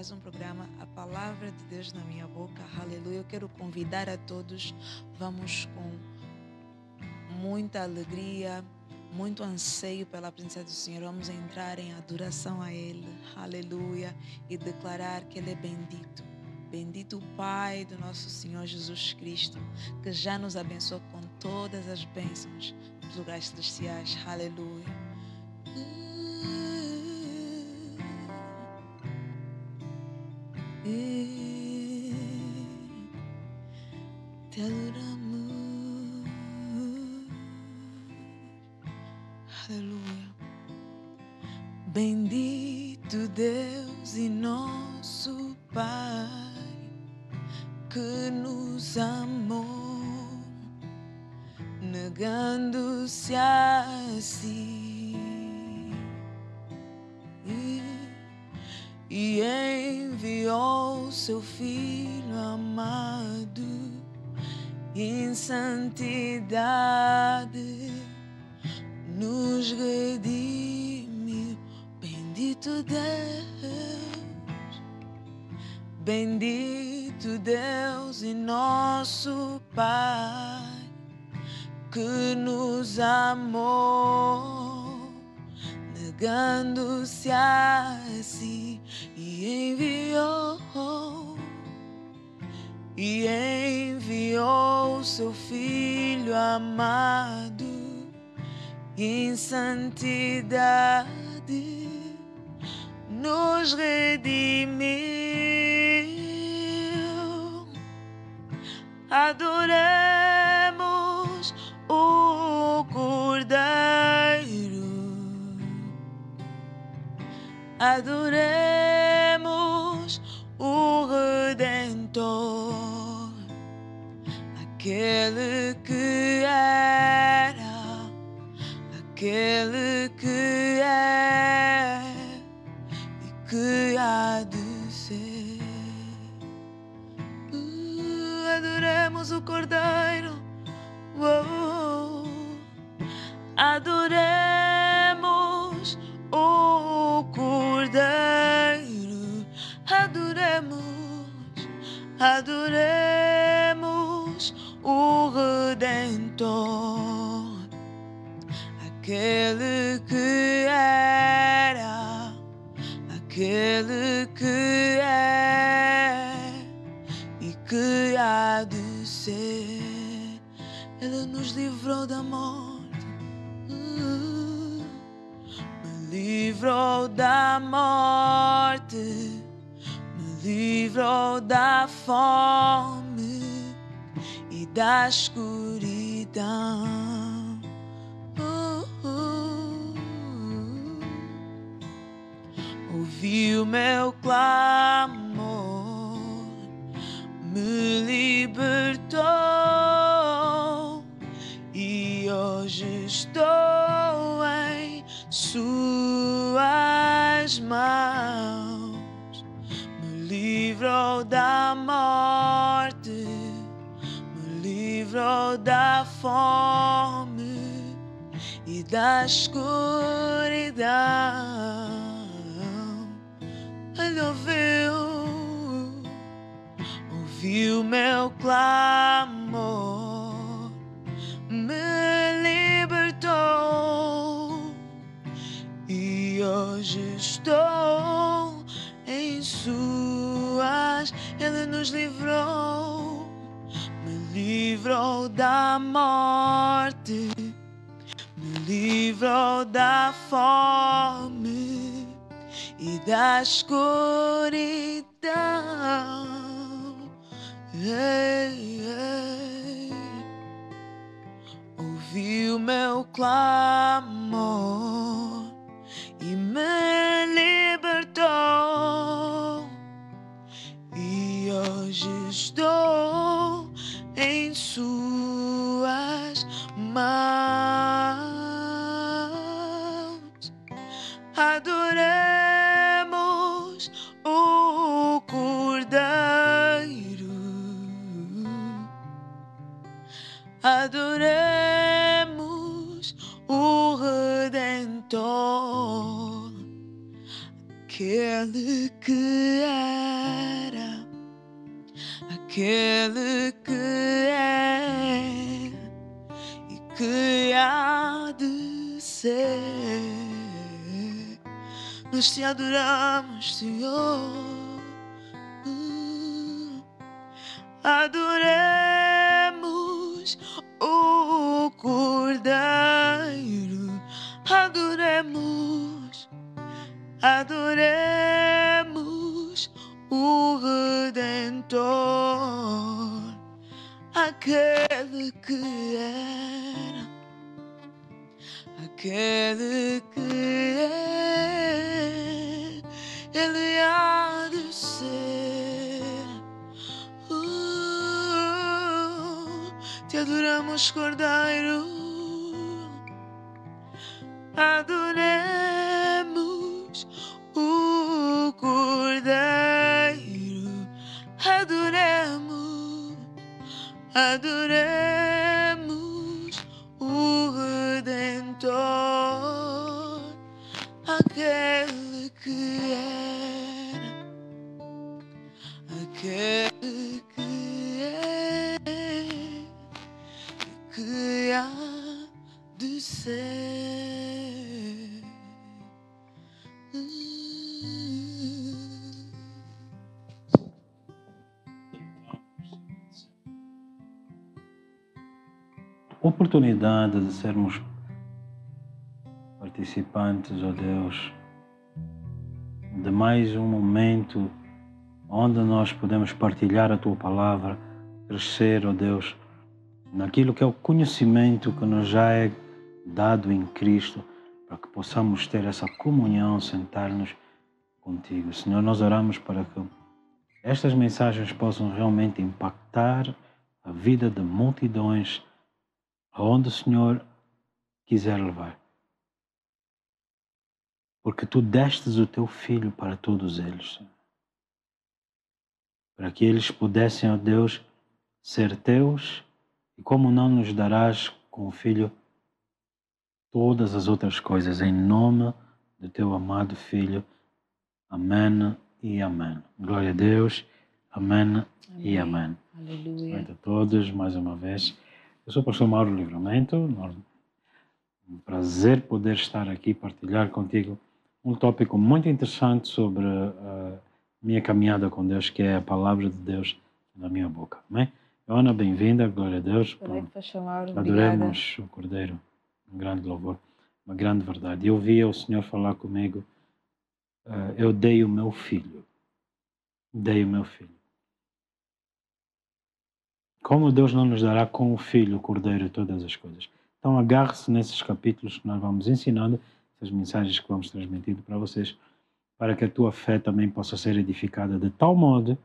mais um programa A Palavra de Deus na Minha Boca. Aleluia. Eu quero convidar a todos, vamos com muita alegria, muito anseio pela presença do Senhor. Vamos entrar em adoração a Ele. Aleluia. E declarar que Ele é bendito. Bendito o Pai do nosso Senhor Jesus Cristo, que já nos abençoou com todas as bênçãos dos lugares celestiais. Aleluia. Te negando-se a si e enviou e enviou seu filho amado em santidade nos redimiu. Adoremos Adoremos o Redentor, aquele que era, aquele adoremos o Redentor, aquele que era, aquele que é e que há de ser. Ele nos livrou da morte. Uh, me livrou da morte, livrou da fome e da escuridão. Uh, uh, ouviu meu clamor, me libertou e hoje estou em suas mãos. Livrou da morte, me livrou da fome e da escuridão. Ele ouviu, ouviu meu clamor, me libertou e hoje estou Ele nos livrou, me livrou da morte, me livrou da fome e da escuridão. Ei, ei. Ouviu meu clamor e me libertou. Hoje estou em suas mãos. Adoremos o Cordeiro. Adoremos o Redentor, aquele que era, aquele que é e que há de ser. Nós te adoramos, Senhor. Adoremos o Cordeiro, adoremos, adoremos o Redentor, aquele que era, aquele que é, ele há de ser. Uh, te adoramos, Cordeiro. Adoremos adoremos oportunidade de sermos participantes, ó Deus, de mais um momento onde nós podemos partilhar a Tua palavra, crescer, ó Deus, naquilo que é o conhecimento que nos já é dado em Cristo, para que possamos ter essa comunhão, sentar-nos contigo. Senhor, nós oramos para que estas mensagens possam realmente impactar a vida de multidões aonde o Senhor quiser levar. Porque tu destes o teu filho para todos eles, Senhor. Para que eles pudessem, ó Deus, ser teus, e como não nos darás com o filho todas as outras coisas, em nome do teu amado filho. Amém e amém. Glória a Deus. Amém, e amém. Aleluia. a todos mais uma vez. Eu sou o pastor Mauro Livramento. Um prazer poder estar aqui partilhar contigo um tópico muito interessante sobre a minha caminhada com Deus, que é a palavra de Deus na minha boca. Amém? Joana, bem-vinda, glória a Deus. Olá, pastor Mauro. Adoremos o Cordeiro, um grande louvor, uma grande verdade. Eu via o Senhor falar comigo, uh, eu dei o meu filho, dei o meu filho. Como Deus não nos dará com o Filho, o Cordeiro, todas as coisas? Então agarre-se nesses capítulos que nós vamos ensinando, essas mensagens que vamos transmitindo para vocês, para que a tua fé também possa ser edificada de tal modo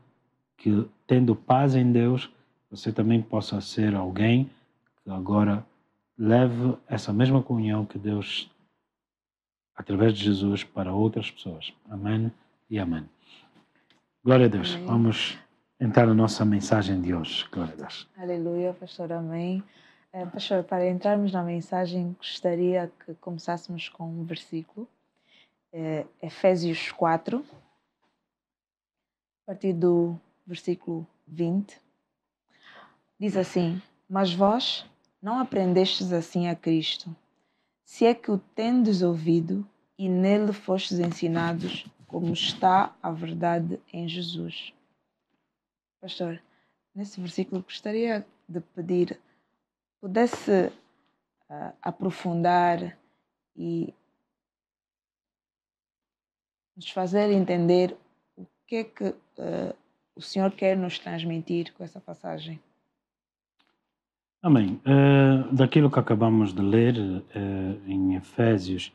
que, tendo paz em Deus, você também possa ser alguém que agora leve essa mesma comunhão que Deus, através de Jesus, para outras pessoas. Amém e amém. Glória a Deus. Amém. Vamos entrar na nossa mensagem de hoje. Glória a Deus. Aleluia, pastor, amém. Eh, pastor, para entrarmos na mensagem, gostaria que começássemos com um versículo, eh, Efésios 4, a partir do versículo 20. Diz assim: Mas vós não aprendestes assim a Cristo, se é que o tendes ouvido e nele fostes ensinados, como está a verdade em Jesus. Pastor, nesse versículo gostaria de pedir, pudesse uh, aprofundar e nos fazer entender o que é que uh, o Senhor quer nos transmitir com essa passagem. Amém. Uh, daquilo que acabamos de ler em Efésios,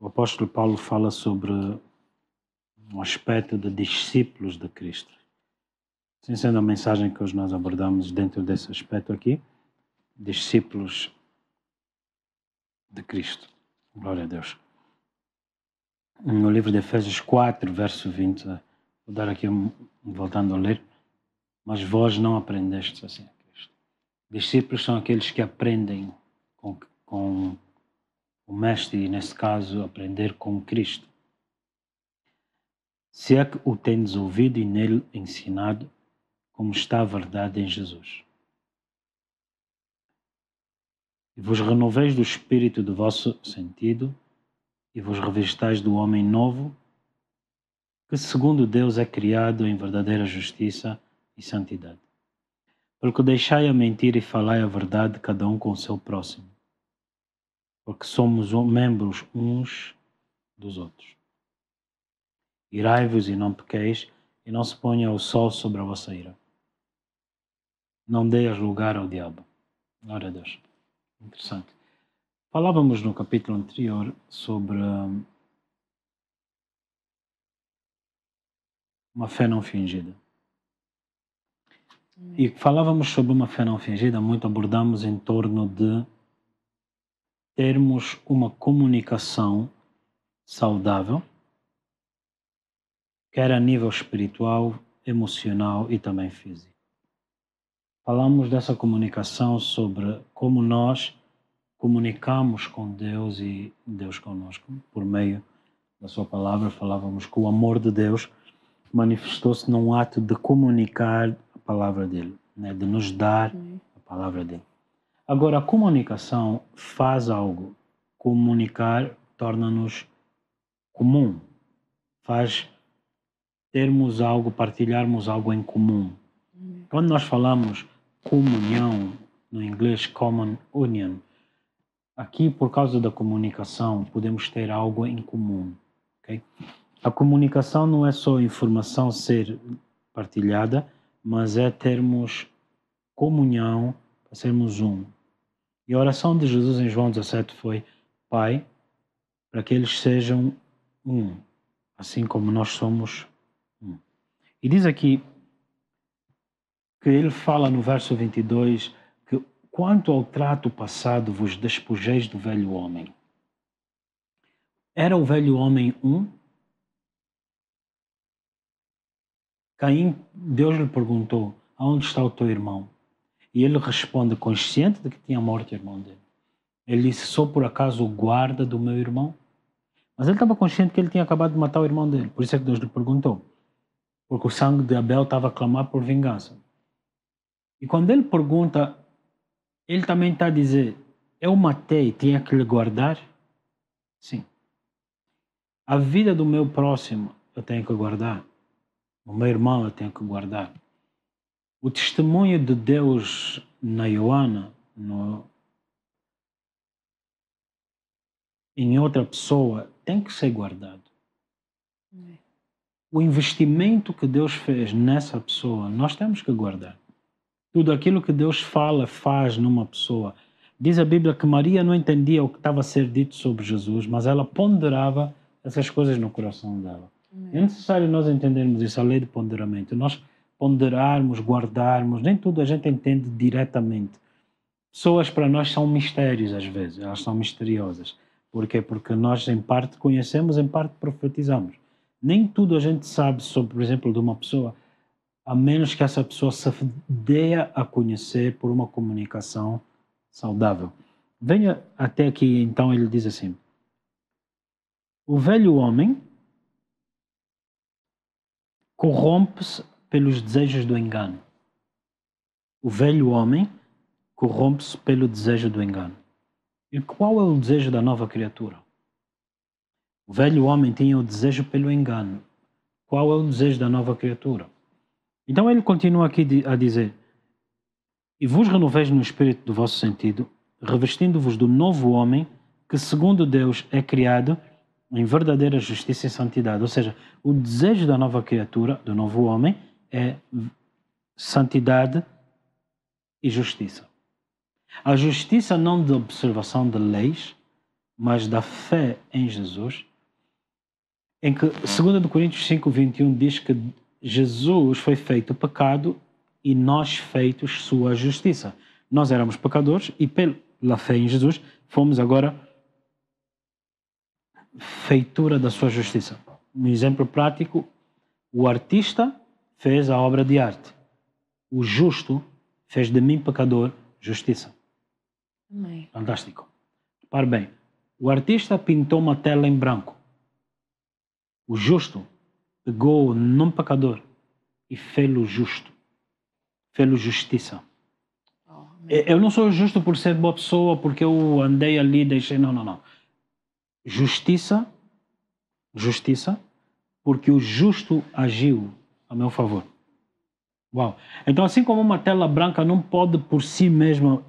o apóstolo Paulo fala sobre um aspecto de discípulos de Cristo. Assim sendo a mensagem que hoje nós abordamos dentro desse aspecto aqui, discípulos de Cristo. Glória a Deus. No livro de Efésios 4, verso 20, vou dar aqui, voltando a ler, mas vós não aprendestes assim a Cristo. Discípulos são aqueles que aprendem com, com o Mestre, e nesse caso, aprender com Cristo. se é que o tendes ouvido e nele ensinado, como está a verdade em Jesus. E vos renoveis do espírito do vosso sentido, e vos revistais do homem novo, que segundo Deus é criado em verdadeira justiça e santidade. Porque deixai a mentira e falai a verdade, cada um com o seu próximo. Porque somos membros uns dos outros. Irai-vos e não pequeis, e não se ponha o sol sobre a vossa ira. Não deis lugar ao diabo. Glória a Deus. Interessante. Falávamos no capítulo anterior sobre hum, uma fé não fingida. E falávamos sobre uma fé não fingida, muito abordamos em torno de termos uma comunicação saudável, quer a nível espiritual, emocional e também físico. Falamos dessa comunicação sobre como nós comunicamos com Deus e Deus conosco por meio da Sua palavra. Falávamos que o amor de Deus manifestou-se num ato de comunicar palavra dele, né? de nos dar a palavra dele. Agora, a comunicação faz algo. Comunicar torna-nos comum, faz termos algo, partilharmos algo em comum. Quando nós falamos comunhão, no inglês common union, aqui por causa da comunicação podemos ter algo em comum. Okay? A comunicação não é só informação ser partilhada, mas é termos comunhão, para sermos um. E a oração de Jesus em João 17 foi: Pai, para que eles sejam um, assim como nós somos um. E diz aqui que ele fala no verso 22 que quanto ao trato passado vos despojeis do velho homem. Era o velho homem um? Caim, Deus lhe perguntou: Aonde está o teu irmão? E ele responde, consciente de que tinha morto o irmão dele. Ele disse: Sou por acaso o guarda do meu irmão? Mas ele estava consciente que ele tinha acabado de matar o irmão dele. Por isso é que Deus lhe perguntou. Porque o sangue de Abel estava a clamar por vingança. E quando ele pergunta, ele também está a dizer: Eu matei, tinha que lhe guardar? Sim. A vida do meu próximo eu tenho que guardar. O meu irmão eu tenho que guardar. O testemunho de Deus na Joana, no, em outra pessoa, tem que ser guardado. O investimento que Deus fez nessa pessoa, nós temos que guardar. Tudo aquilo que Deus fala, faz numa pessoa. Diz a Bíblia que Maria não entendia o que estava a ser dito sobre Jesus, mas ela ponderava essas coisas no coração dela. É necessário nós entendermos isso, a lei de ponderamento. Nós ponderarmos, guardarmos, nem tudo a gente entende diretamente. Pessoas para nós são mistérios às vezes, elas são misteriosas. Por quê? Porque nós em parte conhecemos, em parte profetizamos. Nem tudo a gente sabe sobre, por exemplo, de uma pessoa, a menos que essa pessoa se dê a conhecer por uma comunicação saudável. Venha até aqui, então ele diz assim: O velho homem corrompe-se pelos desejos do engano. O velho homem corrompe-se pelo desejo do engano. E qual é o desejo da nova criatura? O velho homem tinha o desejo pelo engano. Qual é o desejo da nova criatura? Então ele continua aqui a dizer: E vos renoveis no espírito do vosso sentido, revestindo-vos do novo homem, que segundo Deus é criado em verdadeira justiça e santidade. Ou seja, o desejo da nova criatura, do novo homem, é santidade e justiça. A justiça não de observação de leis, mas da fé em Jesus, em que 2 Coríntios 5, 21 diz que Jesus foi feito pecado e nós feitos sua justiça. Nós éramos pecadores e pela fé em Jesus fomos agora feitura da sua justiça. Um exemplo prático: o artista fez a obra de arte. O justo fez de mim, pecador, justiça. Amém. Fantástico. Repare bem: o artista pintou uma tela em branco. O justo pegou num pecador e fez-lo justo, fez-lo justiça. Oh. Eu não sou justo por ser boa pessoa, porque eu andei ali, deixei. Não, não, não. Justiça, justiça, porque o justo agiu a meu favor. Uau. Então, assim como uma tela branca não pode por si mesma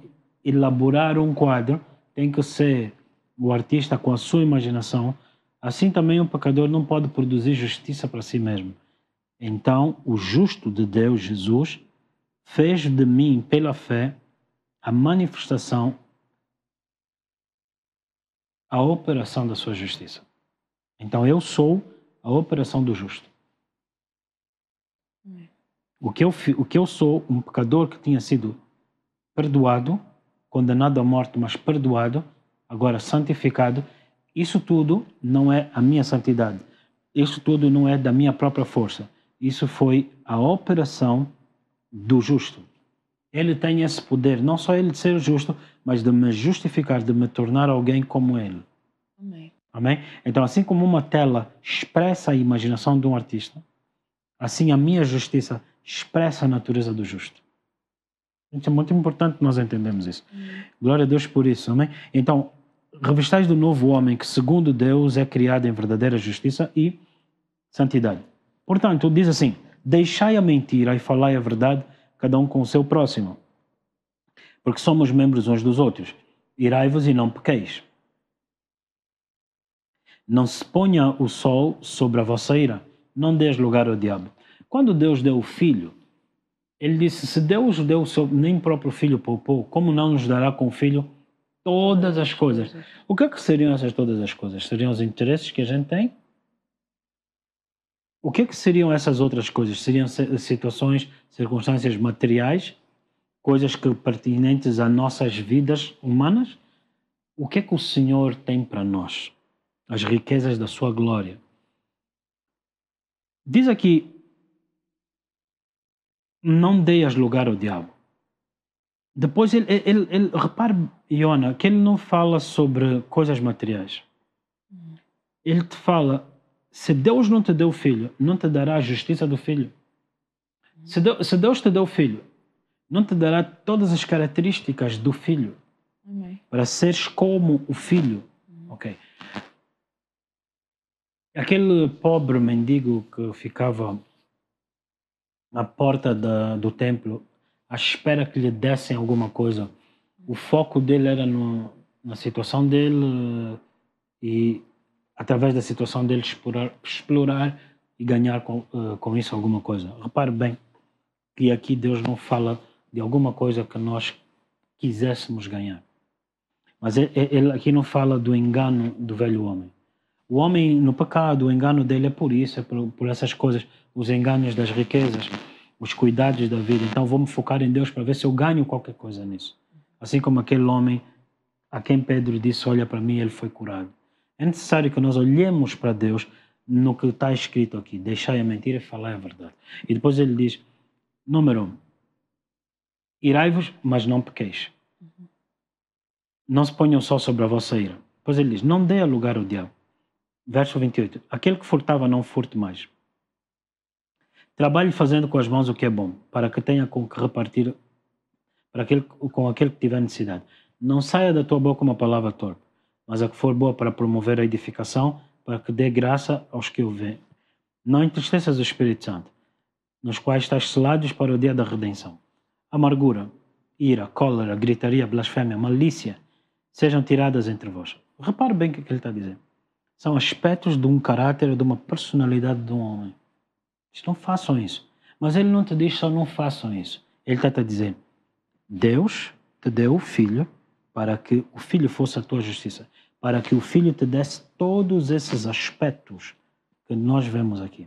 elaborar um quadro, tem que ser o artista com a sua imaginação, assim também um pecador não pode produzir justiça para si mesmo. Então, o justo de Deus, Jesus, fez de mim, pela fé, a manifestação, a operação da sua justiça. Então, eu sou a operação do justo. O que eu, o que eu sou, um pecador que tinha sido perdoado, condenado à morte, mas perdoado, agora santificado, isso tudo não é a minha santidade. Isso tudo não é da minha própria força. Isso foi a operação do justo. Ele tem esse poder, não só ele de ser justo, mas de me justificar, de me tornar alguém como ele. Amém. Amém? Então, assim como uma tela expressa a imaginação de um artista, assim a minha justiça expressa a natureza do justo. Gente, é muito importante nós entendermos isso. Glória a Deus por isso, amém? Então, revistais do novo homem que, segundo Deus, é criado em verdadeira justiça e santidade. Portanto, diz assim: deixai a mentira e falai a verdade, cada um com o seu próximo. Porque somos membros uns dos outros. Irai-vos e não pequeis. Não se ponha o sol sobre a vossa ira, não deis lugar ao diabo. Quando Deus deu o filho, ele disse: Se Deus deu o seu nem próprio filho poupou, como não nos dará com o filho todas as coisas? O que é que seriam essas todas as coisas? Seriam os interesses que a gente tem? O que é que seriam essas outras coisas? Seriam se- situações, circunstâncias materiais, coisas que pertinentes a nossas vidas humanas? O que é que o Senhor tem para nós? As riquezas da sua glória. Diz aqui: não deias lugar ao diabo. Depois ele, ele, ele repare, Iona, que ele não fala sobre coisas materiais. Ele te fala: se Deus não te deu o filho, não te dará a justiça do filho. Se Deus, se Deus te deu o filho, não te dará todas as características do filho Amém. para seres como o filho. Ok. Aquele pobre mendigo que ficava na porta da, do templo à espera que lhe dessem alguma coisa. O foco dele era no, na situação dele eh, e através da situação dele explorar, explorar e ganhar com, eh, com isso alguma coisa. Repare bem que aqui Deus não fala de alguma coisa que nós quiséssemos ganhar. Mas ele, aqui não fala do engano do velho homem. O homem no pecado, o engano dele é por isso, é por, por essas coisas, os enganos das riquezas, os cuidados da vida. Então vou me focar em Deus para ver se eu ganho qualquer coisa nisso. Assim como aquele homem a quem Pedro disse: Olha para mim, ele foi curado. É necessário que nós olhemos para Deus no que está escrito aqui: deixai a mentira e falar a verdade. E depois ele diz: Número um, irai-vos, mas não pequeis. Não se ponham só sobre a vossa ira. Depois ele diz: Não dê lugar ao diabo. Verso 28. Aquele que furtava, não furte mais. Trabalhe fazendo com as mãos o que é bom, para que tenha com que repartir para aquele, com aquele que tiver necessidade. Não saia da tua boca uma palavra torpe, mas a que for boa para promover a edificação, para que dê graça aos que o veem. Não entristeças o Espírito Santo, nos quais estás selados para o dia da redenção. Amargura, ira, cólera, gritaria, blasfémia, malícia sejam tiradas entre vós. Repare bem o que é ele está dizer. São aspectos de um caráter, de uma personalidade de um homem. Não façam isso. Mas ele não te diz só não façam isso. Ele está a dizer: Deus te deu o filho para que o filho fosse a tua justiça, para que o filho te desse todos esses aspectos que nós vemos aqui.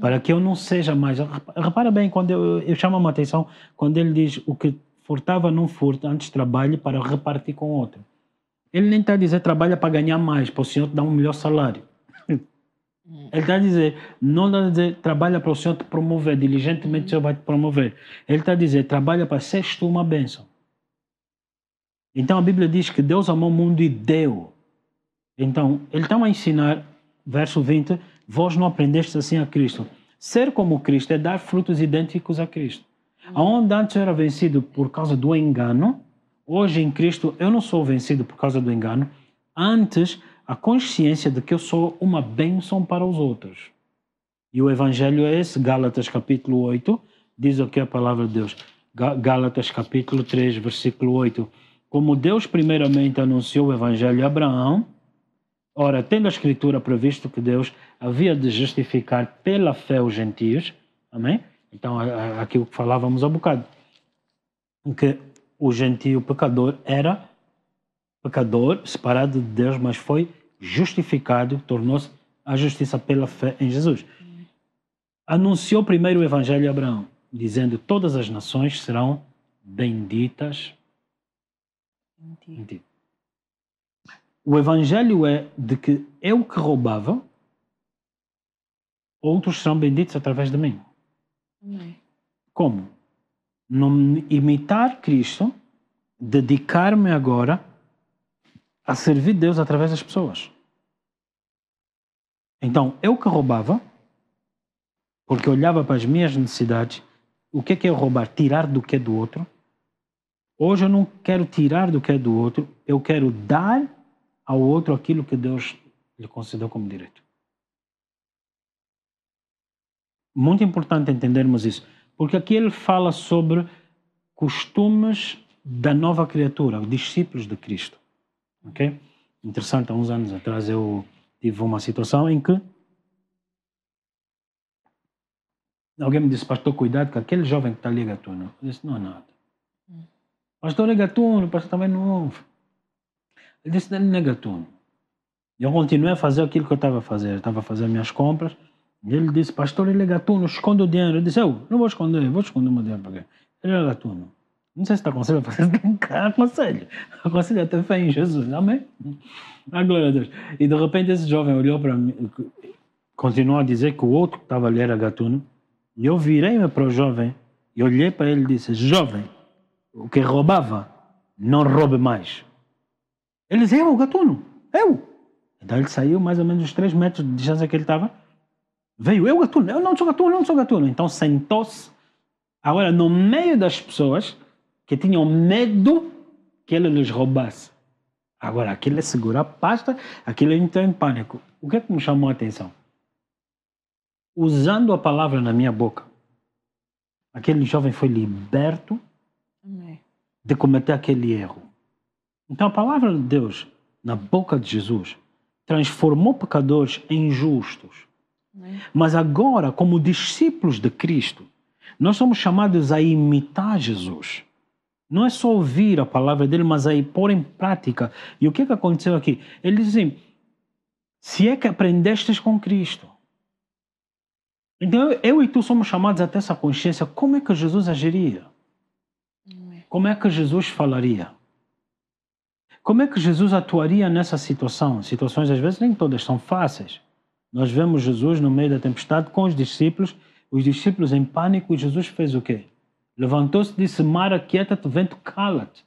Para que eu não seja mais. Repara bem, quando eu, eu chamo a atenção, quando ele diz o que furtava não furta, antes trabalhe para repartir com outro. Ele nem está a dizer trabalha para ganhar mais, para o Senhor te dar um melhor salário. Ele está a dizer, não está a dizer trabalha para o Senhor te promover, diligentemente o Senhor vai te promover. Ele está a dizer trabalha para seres tu uma bênção. Então a Bíblia diz que Deus amou o mundo e deu. Então, ele está a ensinar, verso 20, vós não aprendestes assim a Cristo. Ser como Cristo é dar frutos idênticos a Cristo. Aonde antes eu era vencido por causa do engano, hoje em Cristo eu não sou vencido por causa do engano. Antes, a consciência de que eu sou uma bênção para os outros. E o Evangelho é esse, Gálatas capítulo 8, diz o que a palavra de Deus. Gálatas capítulo 3, versículo 8. Como Deus primeiramente anunciou o Evangelho a Abraão, ora, tendo a Escritura previsto que Deus havia de justificar pela fé os gentios, amém? Então, aquilo que falávamos há bocado, que o gentio pecador era pecador, separado de Deus, mas foi justificado, tornou-se a justiça pela fé em Jesus. Anunciou primeiro o evangelho a Abraão, dizendo: Todas as nações serão benditas ti. O evangelho é de que eu que roubava, outros serão benditos através de mim. Amém. Como? Não imitar Cristo, dedicar-me agora a servir Deus através das pessoas. Então, eu que roubava, porque olhava para as minhas necessidades, o que é, que é roubar? Tirar do que é do outro. Hoje eu não quero tirar do que é do outro, eu quero dar ao outro aquilo que Deus lhe concedeu como direito. Muito importante entendermos isso, porque aqui ele fala sobre costumes da nova criatura, os discípulos de Cristo. Ok? Interessante, há uns anos atrás eu tive uma situação em que alguém me disse, pastor, cuidado com aquele jovem que está ali gatuno. Eu disse, não é nada. Pastor é gatuno, pastor também não ouve. Ele disse, não é gatuno. Eu continuei a fazer aquilo que eu estava a fazer. Estava a fazer minhas compras e ele disse, pastor, ele é gatuno, esconde o dinheiro. Eu disse, eu não vou esconder, vou esconder o meu dinheiro. Porque ele é gatuno. Não sei se está aconselho a fazer, aconselho. Aconselho a ter fé em Jesus, amém? A glória a Deus. E de repente esse jovem olhou para mim, continuou a dizer que o outro que estava ali era gatuno. E eu virei-me para o jovem e olhei para ele e disse, jovem, o que roubava, não roube mais. Ele disse, eu, gatuno, eu. Então ele saiu mais ou menos os três metros de distância que ele estava Veio eu gatuno, eu não sou gatuno, eu não sou gatuno. Então sentou-se, agora no meio das pessoas que tinham medo que ele lhes roubasse. Agora, aquele segurou a pasta, aquele entrou em pânico. O que é que me chamou a atenção? Usando a palavra na minha boca, aquele jovem foi liberto de cometer aquele erro. Então, a palavra de Deus, na boca de Jesus, transformou pecadores em justos? Mas agora, como discípulos de Cristo, nós somos chamados a imitar Jesus. Não é só ouvir a palavra dele, mas a pôr em prática. E o que, é que aconteceu aqui? Ele diz assim: se é que aprendestes com Cristo. Então eu e tu somos chamados a ter essa consciência. Como é que Jesus agiria? Como é que Jesus falaria? Como é que Jesus atuaria nessa situação? Situações às vezes nem todas são fáceis. Nós vemos Jesus no meio da tempestade com os discípulos, os discípulos em pânico, e Jesus fez o quê? Levantou-se e disse: Mar, aquieta-te, vento, cala-te.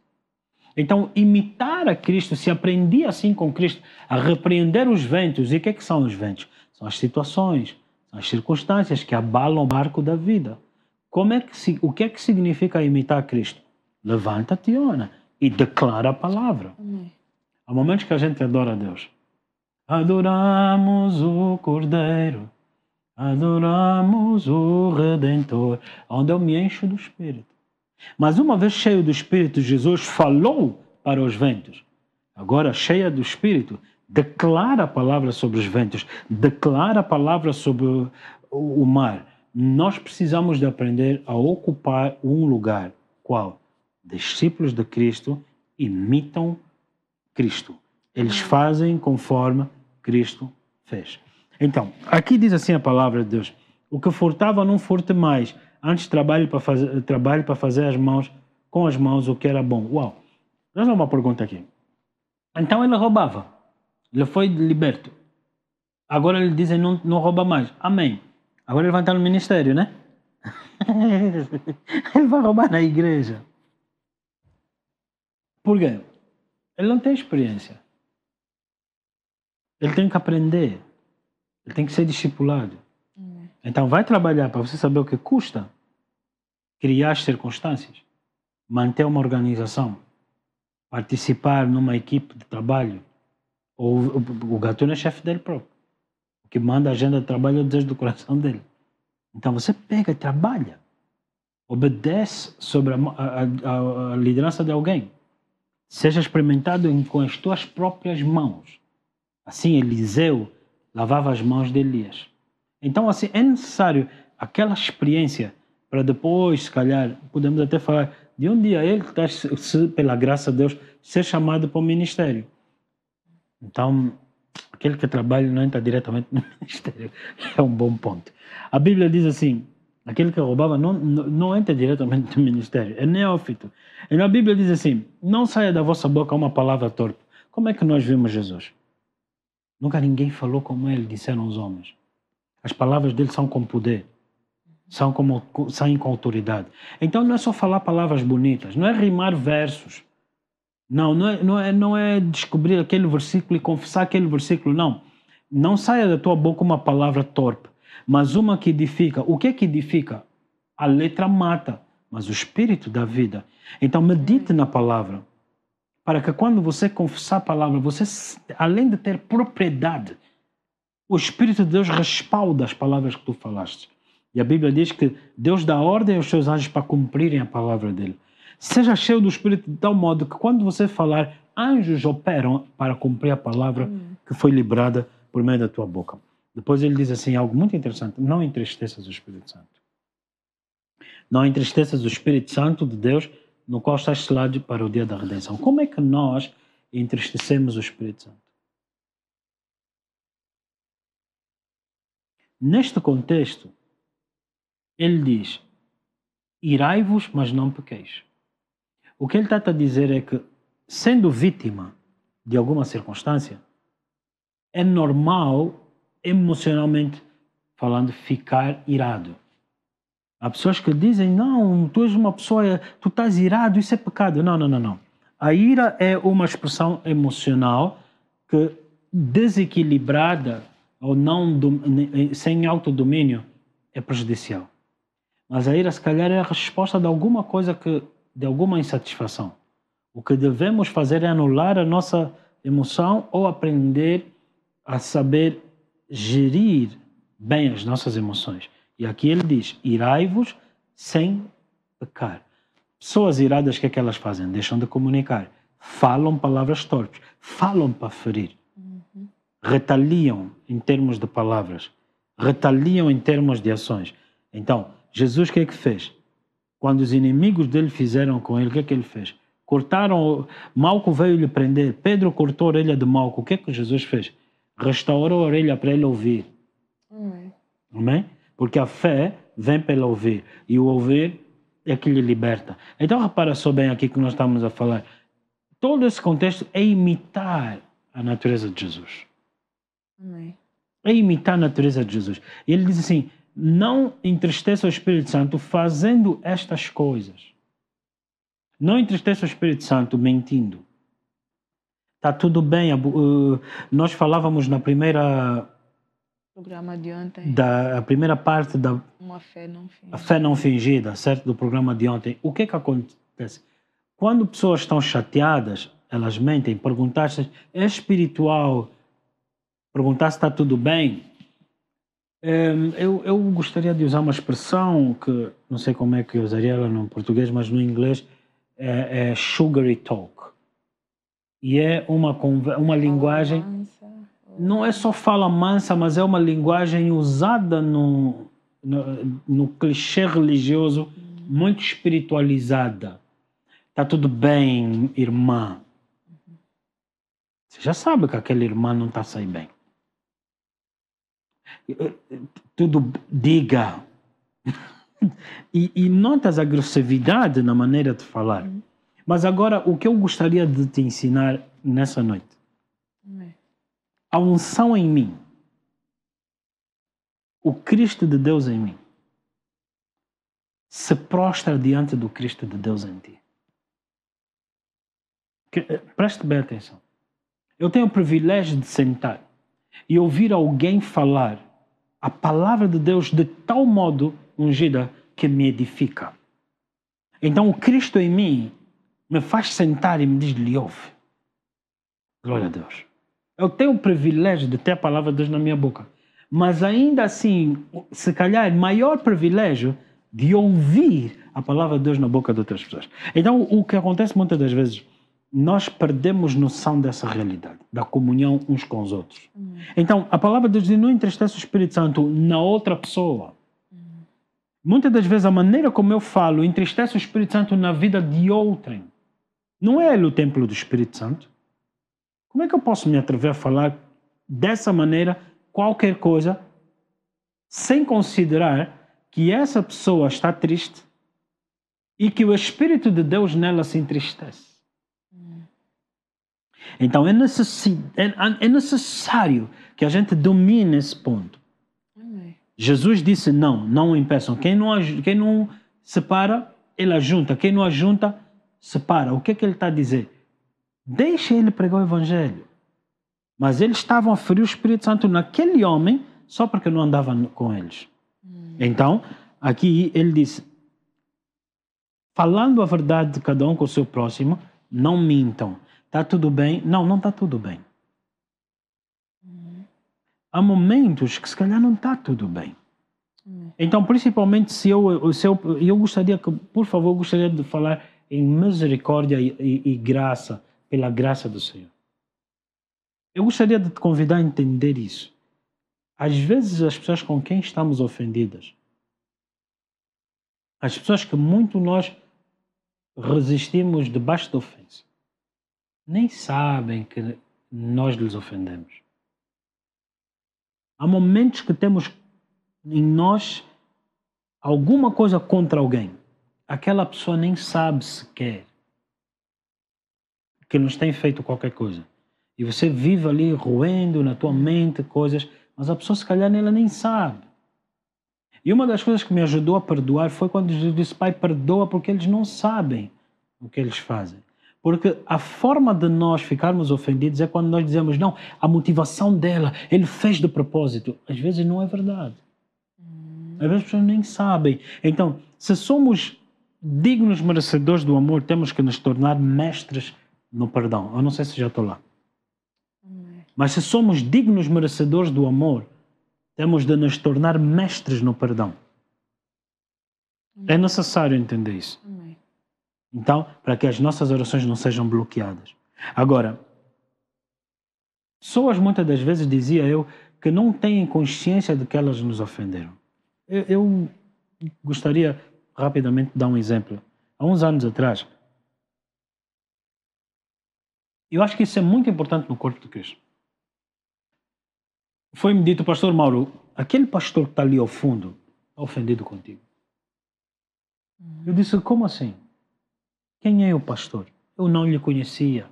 Então, imitar a Cristo, se aprendia assim com Cristo, a repreender os ventos. E o que, é que são os ventos? São as situações, são as circunstâncias que abalam o barco da vida. Como é que, o que é que significa imitar Cristo? Levanta-te, Ona, e declara a palavra. Amém. Há momentos que a gente adora a Deus. Adoramos o Cordeiro, adoramos o Redentor, onde eu me encho do Espírito. Mas uma vez cheio do Espírito, Jesus falou para os ventos. Agora, cheia do Espírito, declara a palavra sobre os ventos, declara a palavra sobre o mar. Nós precisamos de aprender a ocupar um lugar. Qual? Discípulos de Cristo imitam Cristo. Eles fazem conforme Cristo fez. Então, aqui diz assim a palavra de Deus: o que furtava não furte mais, antes trabalhe para fazer, trabalhe para fazer as mãos com as mãos o que era bom. Uau! Vamos uma pergunta aqui. Então ele roubava, ele foi liberto. Agora ele diz não, não rouba mais. Amém. Agora ele vai entrar no ministério, né? ele vai roubar na igreja. Por quê? Ele não tem experiência. Ele tem que aprender. Ele tem que ser discipulado. Amém. Então, vai trabalhar para você saber o que custa criar as circunstâncias, manter uma organização, participar numa equipe de trabalho. Ou o, o Gatuno é chefe dele próprio. O que manda a agenda de trabalho é o desejo do coração dele. Então, você pega e trabalha. Obedece sobre a, a- a- a liderança de alguém. Seja experimentado em- com as tuas próprias mãos. Assim, Eliseu lavava as mãos de Elias. Então, assim, é necessário aquela experiência para depois, se calhar, podemos até falar de um dia ele, tá, se, pela graça de Deus, ser chamado para o ministério. Então, aquele que trabalha não entra diretamente no ministério. É um bom ponto. A Bíblia diz assim: aquele que roubava não, não, não entra diretamente no ministério, é neófito. E a Bíblia diz assim: não saia da vossa boca uma palavra torpe. Como é que nós vimos Jesus? Nunca ninguém falou como ele, disseram os homens. As palavras dele são com poder, são como saem com autoridade. Então não é só falar palavras bonitas, não é rimar versos. Não, não é, não é, não é descobrir aquele versículo e confessar aquele versículo, não. Não saia da tua boca uma palavra torpe, mas uma que edifica. O que é que edifica? A letra mata, mas o espírito dá vida. Então medite na palavra, para que quando você confessar a palavra, você, além de ter propriedade, o Espírito de Deus respalda as palavras que tu falaste. E a Bíblia diz que Deus dá ordem aos seus anjos para cumprirem a palavra dele. Seja cheio do Espírito de tal modo que quando você falar, anjos operam para cumprir a palavra que foi liberada por meio da tua boca. Depois ele diz assim algo muito interessante: não entristeças o Espírito Santo. Não entristeças o Espírito Santo de Deus, no qual estás selado para o dia da redenção. Como é que nós entristecemos o Espírito Santo? Neste contexto, ele diz: irai-vos, mas não pequeis. O que ele está a dizer é que, sendo vítima de alguma circunstância, é normal, emocionalmente falando, ficar irado. Há pessoas que dizem: não, tu és uma pessoa, tu estás irado, isso é pecado. Não, não, não, não. A ira é uma expressão emocional que, desequilibrada ou não sem autodomínio, é prejudicial. Mas a ira, se calhar, é a resposta de alguma coisa que, de alguma insatisfação. O que devemos fazer é anular a nossa emoção ou aprender a saber gerir bem as nossas emoções. E aqui ele diz: irai-vos sem pecar. Pessoas iradas, o que é que elas fazem? Deixam de comunicar. Falam palavras torpes. Falam para ferir. Uhum. Retaliam em termos de palavras. Retaliam em termos de ações. Então, Jesus o que é que fez? Quando os inimigos dele fizeram com ele, o que é que ele fez? Cortaram, Malco veio lhe prender, Pedro cortou a orelha de Malco. O que é que Jesus fez? Restaurou a orelha para ele ouvir. Amém. Amém? Porque a fé vem pelo ouvir. E o ouvir é que lhe liberta. Então, repara só bem aqui que nós estamos a falar. Todo esse contexto é imitar a natureza de Jesus. Amém. É imitar a natureza de Jesus. E ele diz assim: não entristeça o Espírito Santo fazendo estas coisas. Não entristeça o Espírito Santo mentindo. Está tudo bem. Nós falávamos na primeira programa de ontem. Da a primeira parte da uma fé não fingida. A fé não fingida, certo? Do programa de ontem. O que é que acontece? Quando pessoas estão chateadas, elas mentem, perguntar se é espiritual, perguntar se está tudo bem. Eu, eu gostaria de usar uma expressão que não sei como é que eu usaria ela no português, mas no inglês é, é sugary talk. E é uma, uma linguagem não é só fala mansa, mas é uma linguagem usada no, no, no clichê religioso, muito espiritualizada. Tá tudo bem, irmã. Você já sabe que aquela irmã não está saindo bem. Tudo diga. E, e notas a agressividade na maneira de falar. Mas agora, o que eu gostaria de te ensinar nessa noite? A unção em mim, o Cristo de Deus em mim, se prostra diante do Cristo de Deus em ti. Que, preste bem atenção. Eu tenho o privilégio de sentar e ouvir alguém falar a palavra de Deus de tal modo ungida que me edifica. Então o Cristo em mim me faz sentar e me diz: lhe ouve. Glória a Deus. Eu tenho o privilégio de ter a palavra de Deus na minha boca. Mas ainda assim, se calhar, maior privilégio de ouvir a palavra de Deus na boca de outras pessoas. Então, o que acontece muitas das vezes, nós perdemos noção dessa realidade, da comunhão uns com os outros. Uhum. Então, a palavra de Deus diz: não entristece o Espírito Santo na outra pessoa. Uhum. Muitas das vezes, a maneira como eu falo entristece o Espírito Santo na vida de outrem. Não é ele o templo do Espírito Santo. Como é que eu posso me atrever a falar dessa maneira qualquer coisa sem considerar que essa pessoa está triste e que o Espírito de Deus nela se entristece? Então é, é, é necessário que a gente domine esse ponto. Jesus disse: não, não impeçam. Quem não, quem não separa, ele ajunta. Quem não ajunta, separa. O que é que ele está a dizer? Deixa ele pregar o evangelho. Mas eles estavam a ferir o Espírito Santo naquele homem só porque não andava com eles. Hum. Então, aqui ele disse: falando a verdade de cada um com o seu próximo, não mintam. Está tudo bem? Não, não está tudo bem. Hum. Há momentos que se calhar não está tudo bem. Hum. Então, principalmente se eu, se eu, eu gostaria que, por favor, gostaria de falar em misericórdia e, e, e graça, pela graça do Senhor. Eu gostaria de te convidar a entender isso. Às vezes, as pessoas com quem estamos ofendidas, as pessoas que muito nós resistimos debaixo da ofensa, nem sabem que nós lhes ofendemos. Há momentos que temos em nós alguma coisa contra alguém aquela pessoa nem sabe sequer que nos tem feito qualquer coisa. E você vive ali roendo na tua mente coisas, mas a pessoa se calhar ela nem sabe. E uma das coisas que me ajudou a perdoar foi quando Jesus disse: Pai, perdoa porque eles não sabem o que eles fazem. Porque a forma de nós ficarmos ofendidos é quando nós dizemos: Não, a motivação dela, ele fez de propósito. Às vezes não é verdade. Às vezes as pessoas nem sabem. Então, se somos dignos merecedores do amor, temos que nos tornar mestres no perdão. Eu não sei se já estou lá. Mas se somos dignos merecedores do amor, temos de nos tornar mestres no perdão. É necessário entender isso. Então, para que as nossas orações não sejam bloqueadas. Agora, pessoas muitas das vezes, dizia eu, que não têm consciência de que elas nos ofenderam. Eu, eu gostaria rapidamente dar um exemplo. Há uns anos atrás, eu acho que isso é muito importante no corpo de Cristo. Foi-me dito, pastor Mauro, aquele pastor que está ali ao fundo está ofendido contigo. Eu disse, como assim? Quem é o pastor? Eu não lhe conhecia.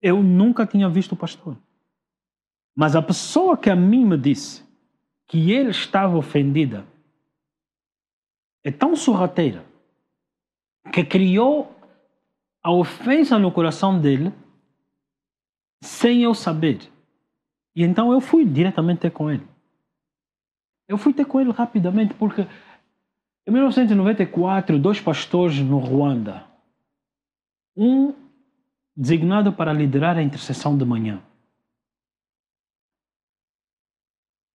Eu nunca tinha visto o pastor. Mas a pessoa que a mim me disse que ele estava ofendida é tão sorrateira que criou a ofensa no coração dele sem eu saber. E então eu fui diretamente ter com ele. Eu fui ter com ele rapidamente porque em 1994, dois pastores no Ruanda, um designado para liderar a intercessão de manhã,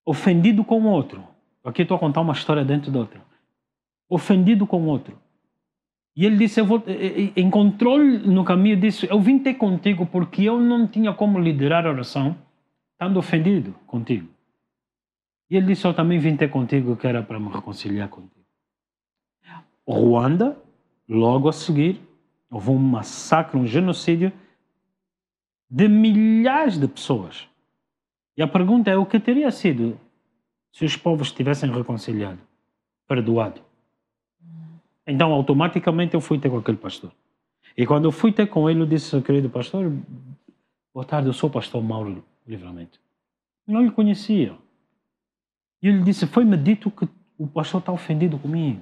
ofendido com o outro. Aqui estou a contar uma história dentro da outra ofendido com outro. E ele disse, eu vou, encontrou-lhe no caminho disse, eu vim ter contigo porque eu não tinha como liderar a oração, estando ofendido contigo. E ele disse, eu também vim ter contigo que era para me reconciliar contigo. Ruanda, logo a seguir, houve um massacre, um genocídio de milhares de pessoas. E a pergunta é, o que teria sido se os povos tivessem reconciliado, perdoado? Então, automaticamente, eu fui ter com aquele pastor. E quando eu fui ter com ele, eu disse, querido pastor, boa tarde, eu sou o pastor Mauro Livramento. Não lhe conhecia. E ele disse, foi-me dito que o pastor está ofendido comigo.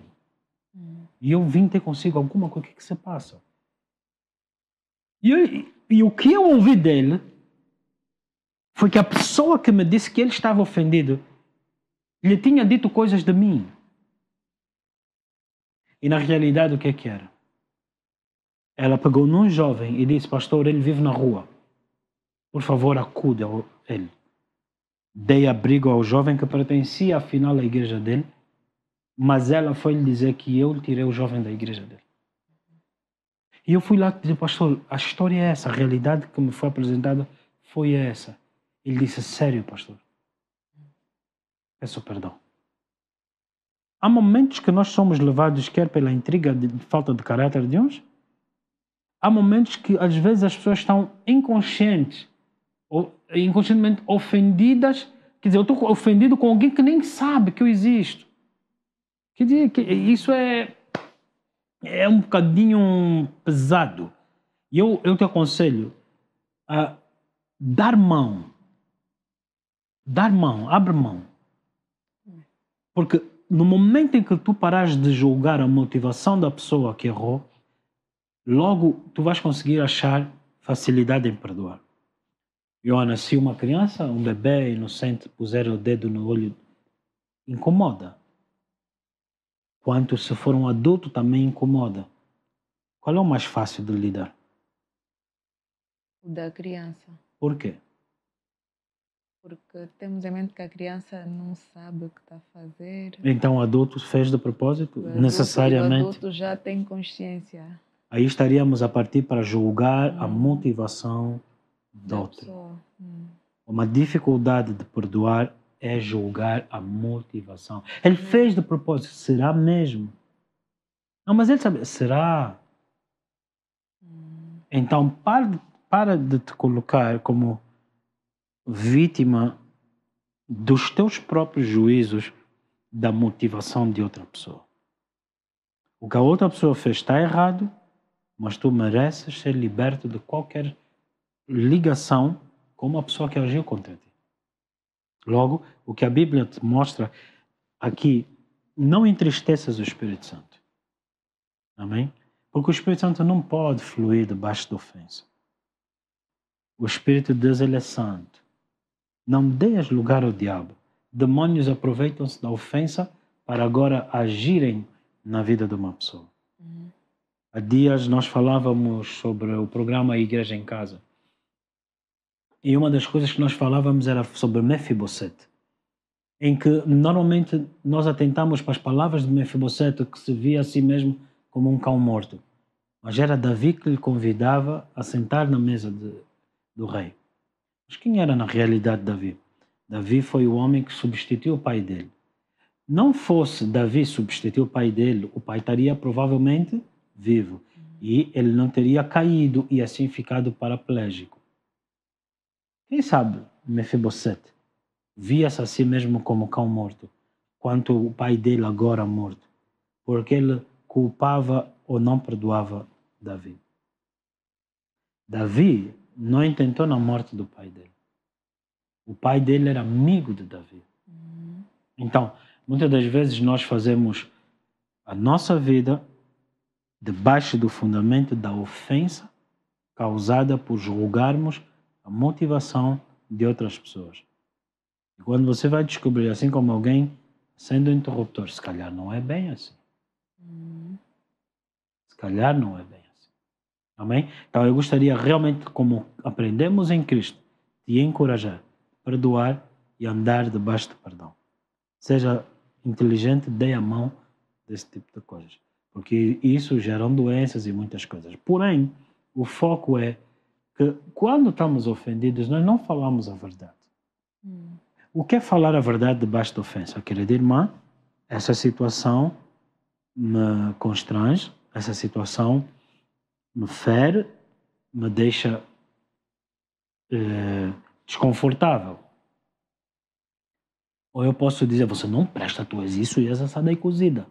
E eu vim ter consigo alguma coisa, o que, que se passa? E, eu, e o que eu ouvi dele foi que a pessoa que me disse que ele estava ofendido lhe tinha dito coisas de mim. E na realidade, o que é que era? Ela pegou num jovem e disse: Pastor, ele vive na rua. Por favor, acude a ele. Dei abrigo ao jovem que pertencia, afinal, à igreja dele. Mas ela foi lhe dizer que eu tirei o jovem da igreja dele. E eu fui lá dizer, pastor, a história é essa, a realidade que me foi apresentada foi essa. Ele disse, sério, pastor. Peço perdão. Há momentos que nós somos levados, quer pela intriga de falta de caráter de uns, há momentos que às vezes as pessoas estão inconscientes, ou inconscientemente ofendidas. Quer dizer, eu estou ofendido com alguém que nem sabe que eu existo. Quer dizer, que isso é, é um bocadinho pesado. E eu, eu te aconselho a dar mão. Dar mão, abre mão. Porque no momento em que tu parares de julgar a motivação da pessoa que errou, logo tu vais conseguir achar facilidade em perdoar. Joana, se uma criança, um bebê inocente, puser o dedo no olho, incomoda. Quanto se for um adulto, também incomoda. Qual é o mais fácil de lidar? O da criança. Por quê? Porque temos em mente que a criança não sabe o que está a fazer. Então o adulto fez de propósito? O necessariamente? O adulto já tem consciência. Aí estaríamos a partir para julgar hum. a motivação do da outro. Hum. Uma dificuldade de perdoar é julgar a motivação. Ele hum. fez de propósito, será mesmo? Não, mas ele sabe, será? Hum. Então, para, para de te colocar como vítima dos teus próprios juízos da motivação de outra pessoa. O que a outra pessoa fez está errado, mas tu mereces ser liberto de qualquer ligação com uma pessoa que agiu contra ti. Logo, o que a Bíblia te mostra aqui, não entristeças o Espírito Santo. Amém? Porque o Espírito Santo não pode fluir debaixo de ofensa. O Espírito de Deus ele é santo. Não dês lugar ao diabo. Demônios aproveitam-se da ofensa para agora agirem na vida de uma pessoa. Uhum. Há dias nós falávamos sobre o programa Igreja em Casa. E uma das coisas que nós falávamos era sobre Mefibosete, em que normalmente nós atentamos para as palavras de Mefibosete, que se via a si mesmo como um cão morto. Mas era Davi que lhe convidava a sentar na mesa de, do rei. Mas quem era na realidade Davi? Davi foi o homem que substituiu o pai dele. Não fosse Davi substituir o pai dele, o pai estaria provavelmente vivo e ele não teria caído e assim ficado paraplégico. Quem sabe Mefibosete via-se a si mesmo como cão morto, quanto o pai dele agora morto, porque ele culpava ou não perdoava Davi. Davi não intentou na morte do pai dele. O pai dele era amigo de Davi. Uhum. Então, muitas das vezes nós fazemos a nossa vida debaixo do fundamento da ofensa causada por julgarmos a motivação de outras pessoas. E quando você vai descobrir, assim como alguém sendo interruptor, se calhar não é bem assim. Uhum. Se calhar não é bem. Amém? Então eu gostaria realmente, como aprendemos em Cristo, de encorajar, perdoar e andar debaixo de perdão. Seja inteligente, dê a mão desse tipo de coisas. Porque isso gera doenças e muitas coisas. Porém, o foco é que quando estamos ofendidos, nós não falamos a verdade. Hum. O que é falar a verdade debaixo de ofensa? Querida irmã, essa situação me constrange, essa situação me fere, me deixa eh, desconfortável. Ou eu posso dizer, você não presta, tu isso e és assada e cozida.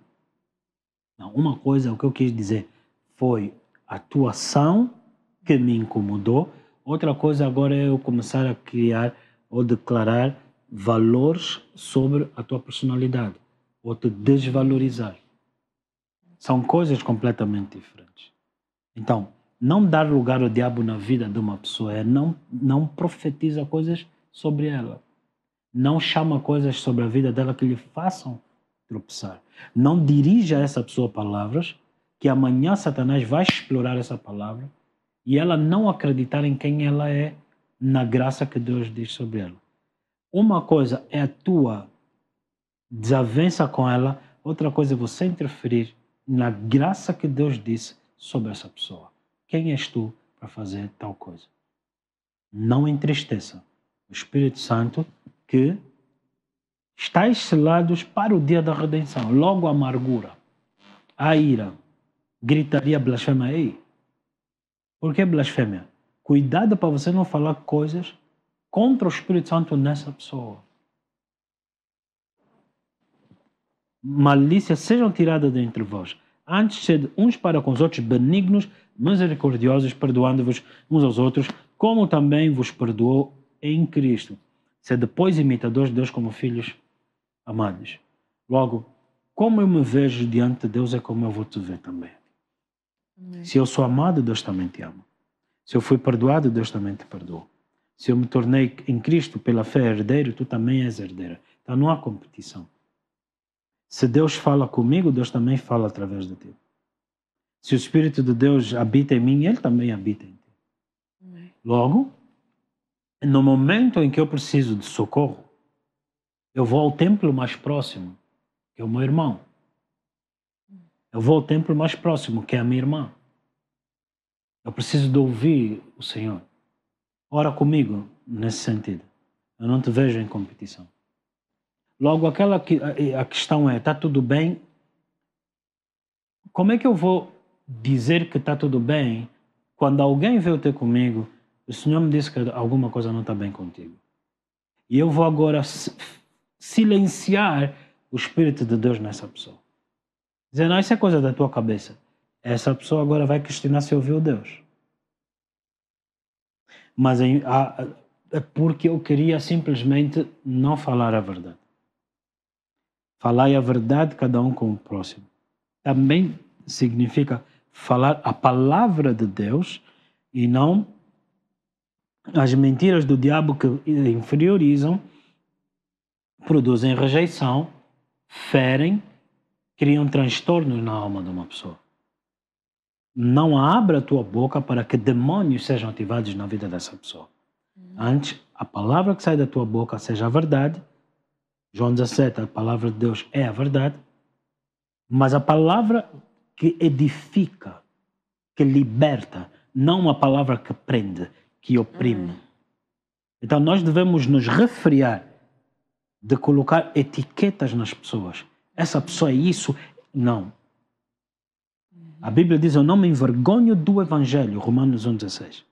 Não, uma coisa, o que eu quis dizer foi a tua ação que me incomodou. Outra coisa agora é eu começar a criar ou declarar valores sobre a tua personalidade ou te desvalorizar. São coisas completamente diferentes. Então, não dar lugar ao diabo na vida de uma pessoa é não, não profetiza coisas sobre ela. Não chama coisas sobre a vida dela que lhe façam tropeçar. Não dirija a essa pessoa palavras que amanhã Satanás vai explorar essa palavra e ela não acreditar em quem ela é na graça que Deus diz sobre ela. Uma coisa é a tua desavença com ela, outra coisa é você interferir na graça que Deus disse sobre essa pessoa. Quem és tu para fazer tal coisa? Não entristeça o Espírito Santo que estáis selados para o dia da redenção. Logo a amargura, a ira, gritaria, blasfêmia. Ei, por que blasfêmia? Cuidado para você não falar coisas contra o Espírito Santo nessa pessoa. Malícia sejam tiradas de entre vós. Antes, sede uns para com os outros benignos, misericordiosos, perdoando-vos uns aos outros, como também vos perdoou em Cristo. Sede depois imitadores de Deus como filhos amados. Logo, como eu me vejo diante de Deus é como eu vou te ver também. Amém. Se eu sou amado, Deus também te ama. Se eu fui perdoado, Deus também te perdoou. Se eu me tornei em Cristo pela fé herdeiro, tu também és herdeira. Então não há competição. Se Deus fala comigo, Deus também fala através de ti. Se o Espírito de Deus habita em mim, Ele também habita em ti. Logo, no momento em que eu preciso de socorro, eu vou ao templo mais próximo, que é o meu irmão. Eu vou ao templo mais próximo, que é a minha irmã. Eu preciso de ouvir o Senhor. Ora comigo nesse sentido. Eu não te vejo em competição. Logo, aquela que, a, questão é: está tudo bem? Como é que eu vou dizer que está tudo bem quando alguém veio ter comigo? O Senhor me disse que alguma coisa não está bem contigo. E eu vou agora silenciar o Espírito de Deus nessa pessoa. Dizer, não, isso é coisa da tua cabeça. Essa pessoa agora vai questionar se ouviu Deus. Mas é porque eu queria simplesmente não falar a verdade. Falar a verdade cada um com o próximo. Também significa falar a palavra de Deus e não as mentiras do diabo que inferiorizam, produzem rejeição, ferem criam transtornos na alma de uma pessoa. Não abra a tua boca para que demônios sejam ativados na vida dessa pessoa. Antes, a palavra que sai da tua boca seja a verdade. João 17, a palavra de Deus é a verdade. Mas a palavra que edifica, que liberta, não uma palavra que prende, que oprime. Uhum. Então nós devemos nos refriar de colocar etiquetas nas pessoas essa pessoa é isso. Não. A Bíblia diz: Eu não me envergonho do Evangelho, Romanos 1,16.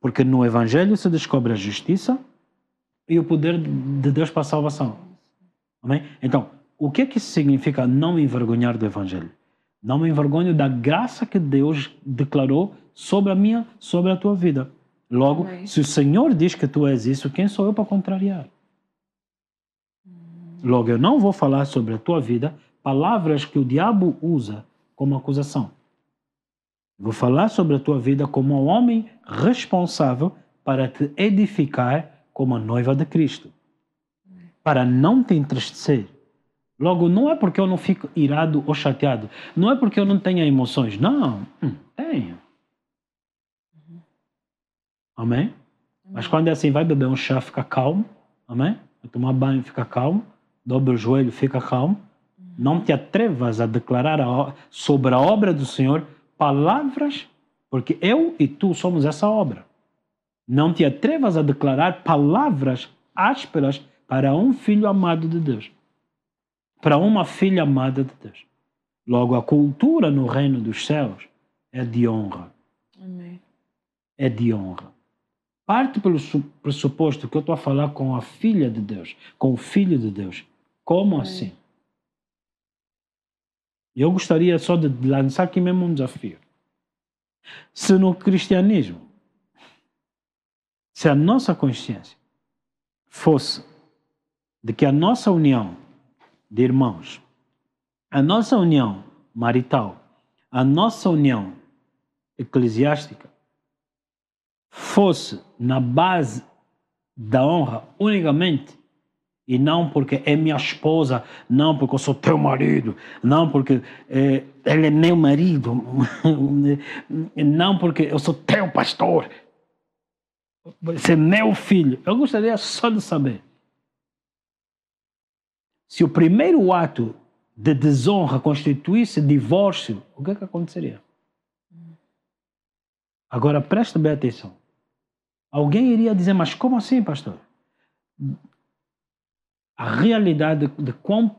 Porque no Evangelho se descobre a justiça e o poder de Deus para a salvação. Amém? Então, o que é que significa não me envergonhar do Evangelho? Não me envergonho da graça que Deus declarou sobre a minha, sobre a tua vida. Logo, Amém. se o Senhor diz que tu és isso, quem sou eu para contrariar? Logo, eu não vou falar sobre a tua vida palavras que o diabo usa como acusação. Vou falar sobre a tua vida como um homem responsável para te edificar como a noiva de Cristo. Para não te entristecer. Logo, não é porque eu não fico irado ou chateado. Não é porque eu não tenho emoções. Não, hum, tenho. Amém? Mas quando é assim, vai beber um chá, fica calmo. Amém? Vai tomar banho, fica calmo dobra o joelho, fica calmo. Não te atrevas a declarar a, sobre a obra do Senhor palavras, porque eu e tu somos essa obra. Não te atrevas a declarar palavras ásperas para um filho amado de Deus, para uma filha amada de Deus. Logo, a cultura no reino dos céus é de honra. Amém. É de honra. Parte pelo pressuposto que eu estou a falar com a filha de Deus, com o filho de Deus. Como assim? Eu gostaria só de lançar aqui mesmo um desafio. Se no cristianismo, se a nossa consciência fosse de que a nossa união de irmãos, a nossa união marital, a nossa união eclesiástica fosse na base da honra unicamente e não porque é minha esposa, não porque eu sou teu marido, não porque é, ele é meu marido, não porque eu sou teu pastor, você é meu filho. Eu gostaria só de saber se o primeiro ato de desonra constituísse divórcio, o que, é que aconteceria? Agora preste bem atenção. Alguém iria dizer, mas como assim, pastor? A realidade de quão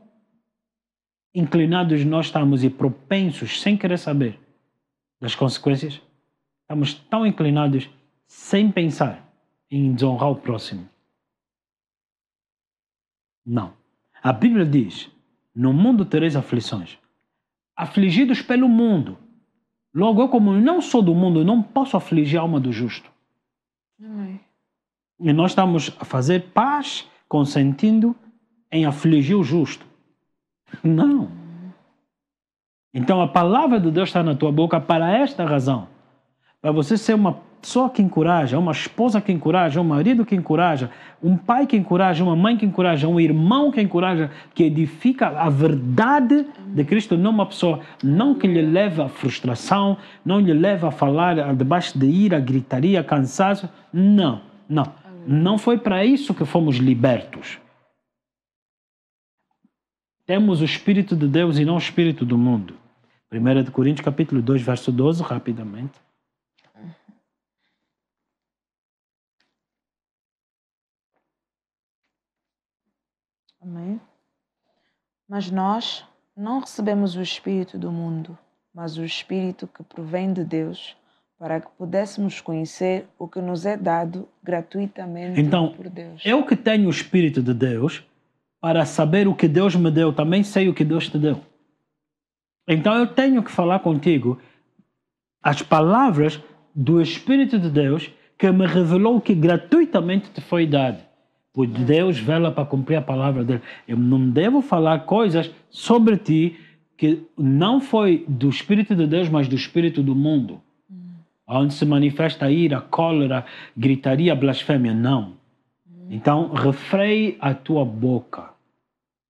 inclinados nós estamos e propensos, sem querer saber das consequências, estamos tão inclinados sem pensar em desonrar o próximo. Não. A Bíblia diz: No mundo tereis aflições. Afligidos pelo mundo. Logo, eu, como não sou do mundo, não posso afligir a alma do justo. E nós estamos a fazer paz consentindo em afligir o justo. Não. Então a palavra de Deus está na tua boca para esta razão. Para você ser uma pessoa que encoraja, uma esposa que encoraja, um marido que encoraja, um pai que encoraja, uma mãe que encoraja, um irmão que encoraja, que edifica a verdade de Cristo, não uma pessoa, não que lhe leva a frustração, não lhe leva a falar debaixo de ira, gritaria, cansaço. Não, não. Não foi para isso que fomos libertos. Temos o Espírito de Deus e não o Espírito do mundo. 1 Coríntios capítulo 2, verso 12, rapidamente. Amém. Mas nós não recebemos o Espírito do mundo, mas o Espírito que provém de Deus, para que pudéssemos conhecer o que nos é dado gratuitamente então, por Deus. Eu que tenho o Espírito de Deus, para saber o que Deus me deu, também sei o que Deus te deu. Então eu tenho que falar contigo as palavras do Espírito de Deus que me revelou o que gratuitamente te foi dado. Pois Deus vela para cumprir a palavra dele. Eu não devo falar coisas sobre ti que não foi do Espírito de Deus, mas do Espírito do mundo. Hum. Onde se manifesta a ira, a cólera, gritaria, blasfémia. Não. Hum. Então, refreie a tua boca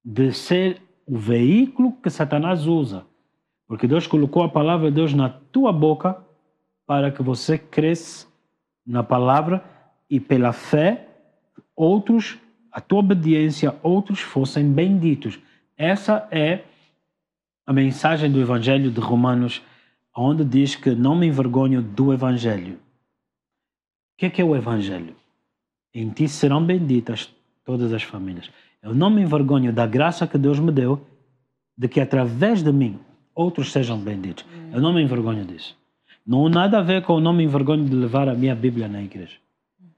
de ser o veículo que Satanás usa. Porque Deus colocou a palavra de Deus na tua boca para que você cresça na palavra e pela fé outros, a tua obediência, outros fossem benditos. Essa é a mensagem do Evangelho de Romanos, onde diz que não me envergonho do Evangelho. O que é, que é o Evangelho? Em ti serão benditas todas as famílias. Eu não me envergonho da graça que Deus me deu, de que através de mim outros sejam benditos. Eu não me envergonho disso. Não há nada a ver com o não me envergonho de levar a minha Bíblia na igreja.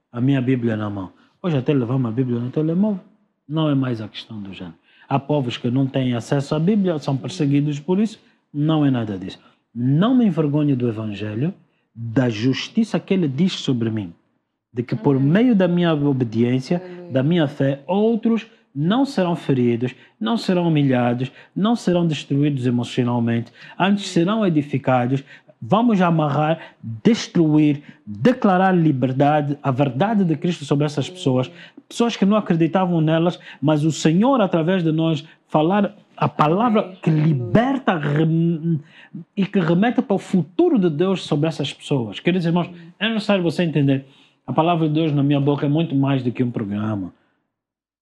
A minha Bíblia na mão. Hoje até levar uma Bíblia no telemóvel não é mais a questão do género. Há povos que não têm acesso à Bíblia, são perseguidos por isso, não é nada disso. Não me envergonho do Evangelho, da justiça que ele diz sobre mim, de que por meio da minha obediência, da minha fé, outros não serão feridos, não serão humilhados, não serão destruídos emocionalmente, antes serão edificados, vamos amarrar, destruir, declarar liberdade, a verdade de Cristo sobre essas pessoas, pessoas que não acreditavam nelas, mas o Senhor, através de nós, falar a palavra que liberta e que remete para o futuro de Deus sobre essas pessoas. Queridos irmãos, é necessário você entender. A palavra de Deus na minha boca é muito mais do que um programa.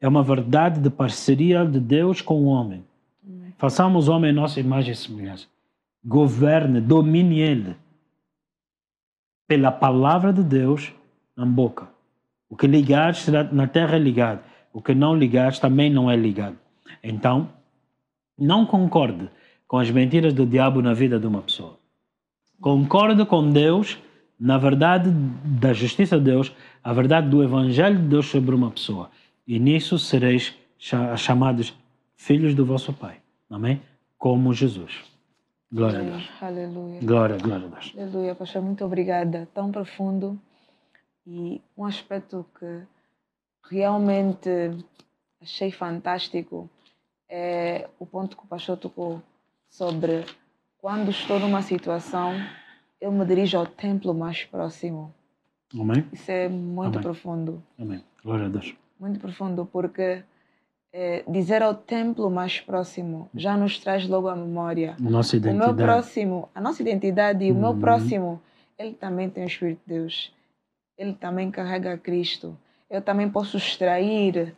É uma verdade de parceria de Deus com o homem. Façamos o homem nossa imagem e semelhança governe, domine ele pela palavra de Deus na boca. O que ligares será na terra é ligado, o que não ligares também não é ligado. Então, não concorde com as mentiras do diabo na vida de uma pessoa. Concorde com Deus na verdade da justiça de Deus, a verdade do evangelho de Deus sobre uma pessoa. E nisso sereis chamados filhos do vosso Pai. Amém? Como Jesus. Glória a Deus. Aleluia. Glória, glória a Deus. Aleluia, pastor, muito obrigada. Tão profundo e um aspecto que realmente achei fantástico é o ponto que o pastor tocou sobre quando estou numa situação, eu me dirijo ao templo mais próximo. Amém? Isso é muito Amém. profundo. Amém. Glória a Deus. Muito profundo, porque eh, dizer ao templo mais próximo já nos traz logo à memória. Nossa O meu identidade. próximo, a nossa identidade e o meu Uhum. próximo, ele também tem o Espírito de Deus. Ele também carrega Cristo. Eu também posso extrair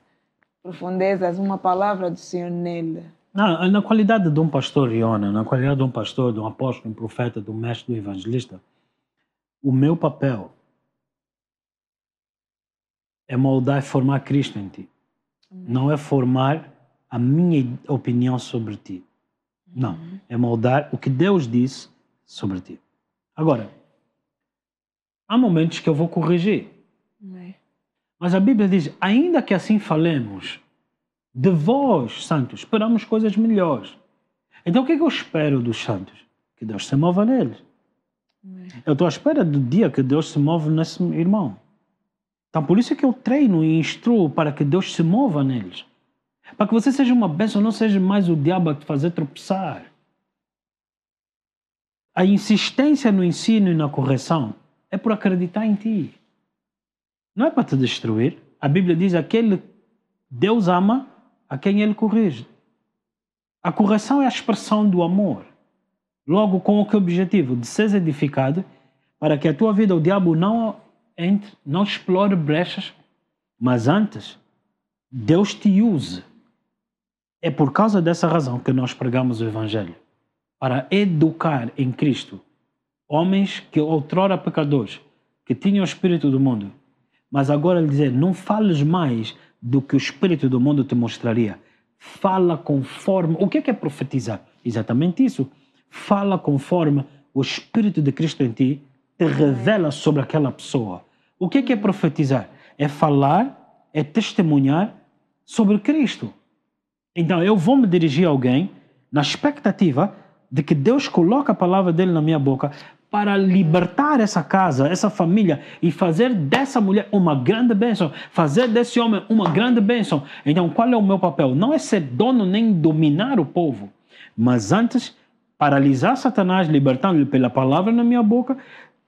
profundezas, uma palavra do Senhor nele. Na, na qualidade de um pastor, Iona, na qualidade de um pastor, de um apóstolo, um profeta, de um mestre, do evangelista, o meu papel é moldar e formar Cristo em ti. Não é formar a minha opinião sobre ti. Não. É moldar o que Deus disse sobre ti. Agora, há momentos que eu vou corrigir. Amém. Mas a Bíblia diz: ainda que assim falemos, de vós, santos, esperamos coisas melhores. Então o que é que eu espero dos santos? Que Deus se mova neles. Amém. Eu estou à espera do dia que Deus se move nesse irmão. Então por isso é que eu treino e instruo para que Deus se mova neles. Para que você seja uma bênção, não seja mais o diabo a te fazer tropeçar. A insistência no ensino e na correção é por acreditar em ti. Não é para te destruir. A Bíblia diz aquele Deus ama a quem ele corrige. A correção é a expressão do amor. Logo, com o que objetivo? De seres edificado para que a tua vida, o diabo não entre, não explore brechas, mas antes, Deus te use. É por causa dessa razão que nós pregamos o Evangelho para educar em Cristo homens que outrora pecadores, que tinham o espírito do mundo, mas agora ele dizer, não fales mais do que o espírito do mundo te mostraria. Fala conforme. O que é, que é profetizar? Exatamente isso. Fala conforme o espírito de Cristo em ti revela sobre aquela pessoa. O que é, que é profetizar? É falar, é testemunhar sobre Cristo. Então eu vou me dirigir a alguém na expectativa de que Deus coloque a palavra dele na minha boca para libertar essa casa, essa família e fazer dessa mulher uma grande bênção, fazer desse homem uma grande bênção. Então, qual é o meu papel? Não é ser dono nem dominar o povo, mas antes paralisar Satanás, libertando-lhe pela palavra na minha boca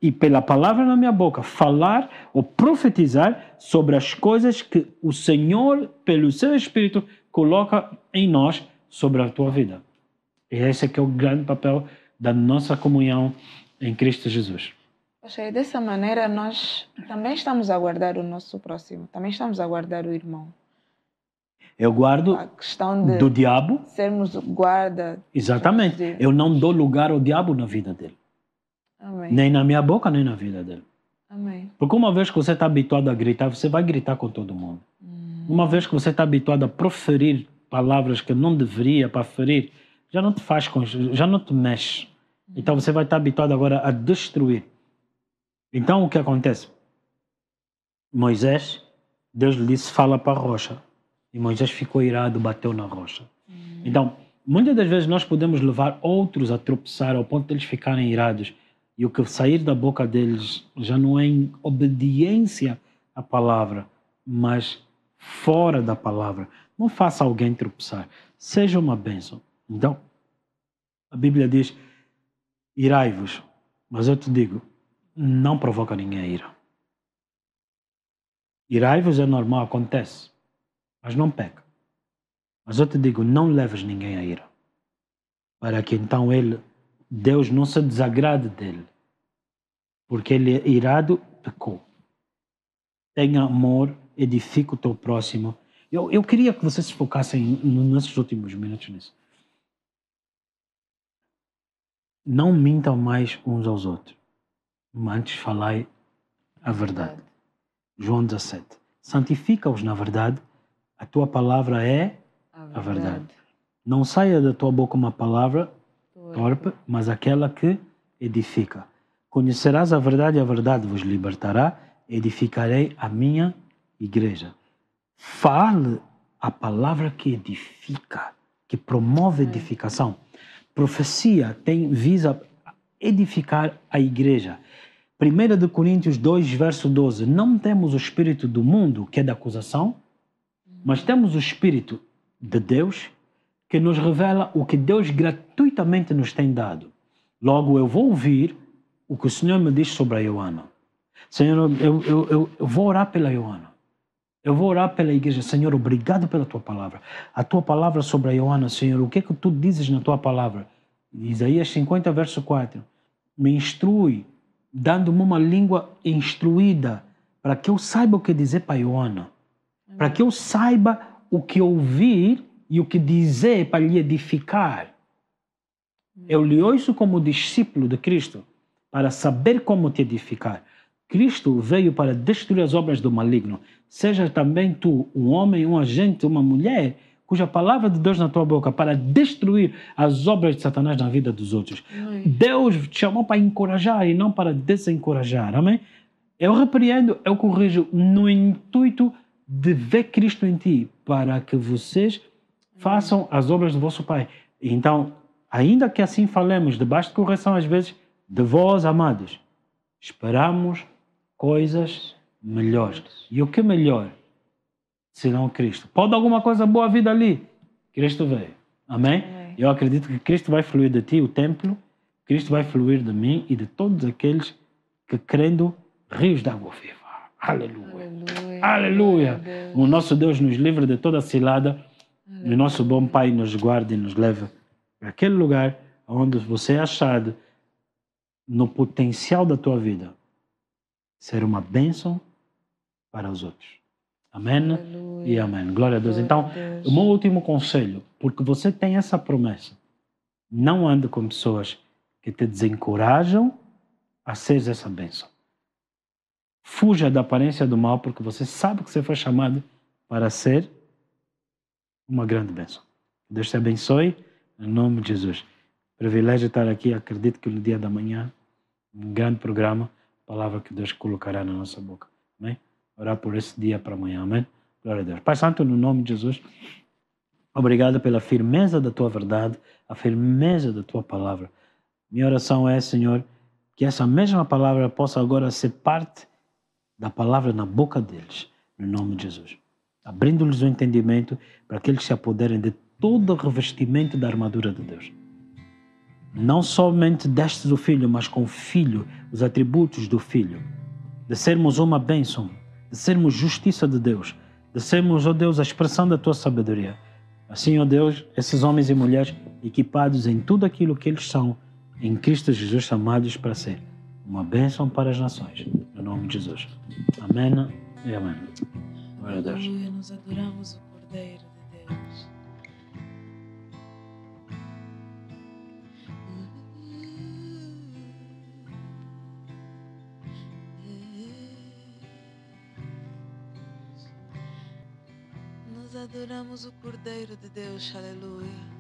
e pela palavra na minha boca falar ou profetizar sobre as coisas que o Senhor, pelo seu Espírito, coloca em nós sobre a tua vida. E esse é que é o grande papel da nossa comunhão em Cristo Jesus. Poxa, e dessa maneira nós também estamos a guardar o nosso próximo, também estamos a guardar o irmão. Eu guardo A questão de do diabo, sermos guarda. exatamente. Eu não dou lugar ao diabo na vida dele. Amém. Nem na minha boca, nem na vida dele. Amém. Porque uma vez que você está habituado a gritar, você vai gritar com todo mundo. Uma vez que você está habituado a proferir palavras que não deveria para ferir, já não te faz, com- já não te mexe. Então você vai estar habituado agora a destruir. Então o que acontece? Moisés, Deus lhe disse: fala para a rocha. E Moisés ficou irado, bateu na rocha. Então, muitas das vezes nós podemos levar outros a tropeçar ao ponto de eles ficarem irados. E o que sair da boca deles já não é em obediência à palavra, mas fora da palavra. Não faça alguém tropeçar. Seja uma bênção. Então, a Bíblia diz: irai-vos. Mas eu te digo, não provoca ninguém a ira. Irai-vos é normal, acontece. Mas não peca. Mas eu te digo, não leves ninguém a ira. Para que então ele, Deus não se desagrade dele. Porque ele é irado, pecou. Tenha amor, edifica o teu próximo. Eu, eu queria que vocês se focassem n- nesses últimos minutos nisso. Não mintam mais uns aos outros, mas antes falai a verdade. João 17. Santifica-os na verdade, a tua palavra é. A verdade. Não saia da tua boca uma palavra torpe, mas aquela que edifica. Conhecerás a verdade e a verdade vos libertará. Edificarei a minha igreja. Fale a palavra que edifica, que promove edificação. Profecia tem visa edificar a igreja. 1 de Coríntios 2, verso 12. Não temos o espírito do mundo, que é da acusação, mas temos o espírito de Deus, que nos revela o que Deus gratuitamente nos tem dado. Logo, eu vou ouvir o que o Senhor me diz sobre a Joana. Senhor, eu, eu, eu, eu vou orar pela Joana. Eu vou orar pela igreja. Senhor, obrigado pela tua palavra. A tua palavra sobre a Joana, Senhor, o que é que tu dizes na tua palavra? Isaías 50, verso 4. Me instrui, dando-me uma língua instruída, para que eu saiba o que dizer para a Joana. Para que eu saiba o que ouvir e o que dizer para lhe edificar. Eu lhe ouço como discípulo de Cristo para saber como te edificar. Cristo veio para destruir as obras do maligno. Seja também tu um homem, um agente, uma mulher, cuja palavra de Deus na tua boca para destruir as obras de Satanás na vida dos outros. Amém. Deus te chamou para encorajar e não para desencorajar. Amém? Eu repreendo, eu corrijo no intuito de ver Cristo em ti, para que vocês façam as obras do vosso Pai. Então, ainda que assim falemos, debaixo de correção às vezes, de vós, amados, esperamos coisas melhores. E o que melhor? Senão Cristo. Pode alguma coisa boa vir dali? Cristo veio. Amém? Amém? Eu acredito que Cristo vai fluir de ti, o templo. Cristo vai fluir de mim e de todos aqueles que crendo rios de água viva. Aleluia. Aleluia. Aleluia. O nosso Deus nos livra de toda cilada. E o nosso bom Pai nos guarda e nos leva para aquele lugar onde você é achado no potencial da tua vida ser uma bênção para os outros. Amém Aleluia. e amém. Glória a Deus. Glória então, o meu último conselho, porque você tem essa promessa, não ande com pessoas que te desencorajam a ser essa bênção. Fuja da aparência do mal, porque você sabe que você foi chamado para ser uma grande bênção. Deus te abençoe, em nome de Jesus. Privilégio estar aqui, acredito que no dia da manhã, um grande programa, palavra que Deus colocará na nossa boca. Amém? Orar por esse dia para amanhã, amém? Glória a Deus. Pai Santo, no nome de Jesus, obrigado pela firmeza da tua verdade, a firmeza da tua palavra. Minha oração é, Senhor, que essa mesma palavra possa agora ser parte da palavra na boca deles, no nome de Jesus. Abrindo-lhes o entendimento para que eles se apoderem de todo o revestimento da armadura de Deus. Não somente destes o Filho, mas com o Filho, os atributos do Filho. De sermos uma bênção, de sermos justiça de Deus, de sermos, ó oh Deus, a expressão da tua sabedoria. Assim, ó oh Deus, esses homens e mulheres equipados em tudo aquilo que eles são, em Cristo Jesus, chamados para ser uma bênção para as nações. No nome de Jesus. Amém e amém. Glória a Deus. Nós adoramos o Cordeiro de Deus. Nós adoramos o Cordeiro de Deus. Aleluia.